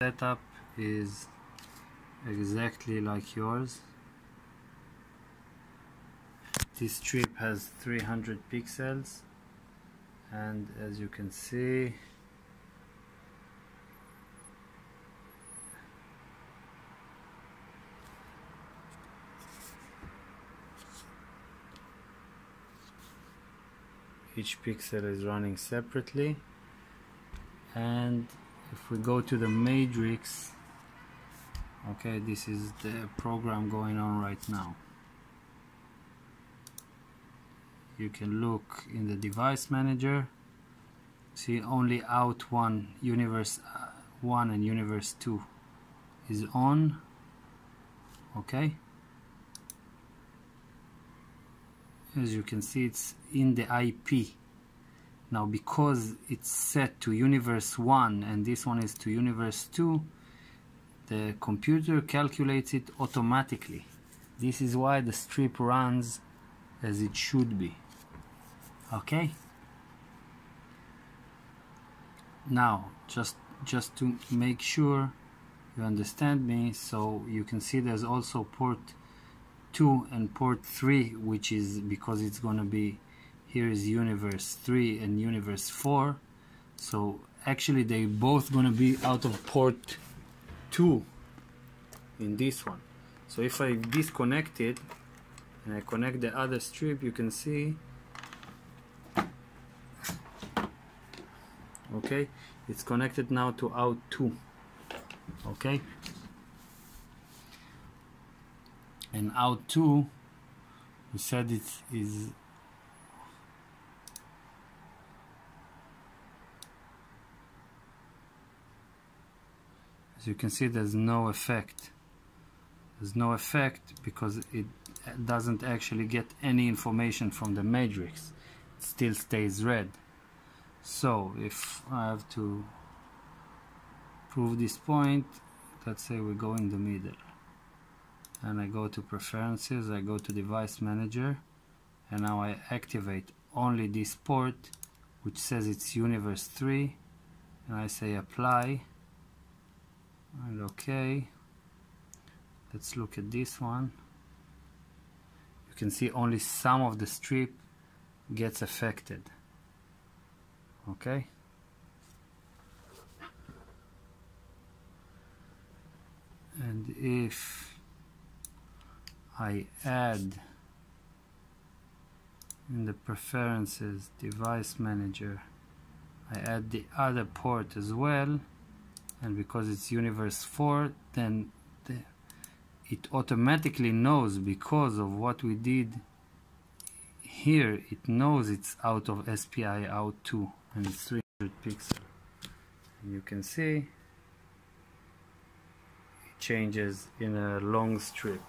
setup is exactly like yours. This strip has 300 pixels and as you can see each pixel is running separately and if we go to the Madrix okay this is the program going on right now. You can look in the device manager see only out one universe uh, 1 and universe 2 is on okay? As you can see it's in the IP now because it's set to universe 1 and this one is to universe 2 the computer calculates it automatically. This is why the strip runs as it should be. Okay? Now just just to make sure you understand me so you can see there's also port 2 and port 3 which is because it's gonna be here is universe 3 and universe 4 so actually they both gonna be out of port 2 in this one. So if I disconnect it and I connect the other strip you can see. Okay it's connected now to out 2 okay? And out 2 we said it is as you can see there's no effect. There's no effect because it doesn't actually get any information from the Madrix. It still stays red. So if I have to prove this point let's say we go in the middle. And I go to preferences I go to device manager and now I activate only this port which says it's universe 3 and I say apply and okay. Let's look at this one. You can see only some of the strip gets affected. Okay. And if I add in the preferences device manager I add the other port as well and because it's universe 4 then the, it automatically knows because of what we did here it knows it's out of SPI out 2 and it's 300 pixel. And you can see it changes in a long strip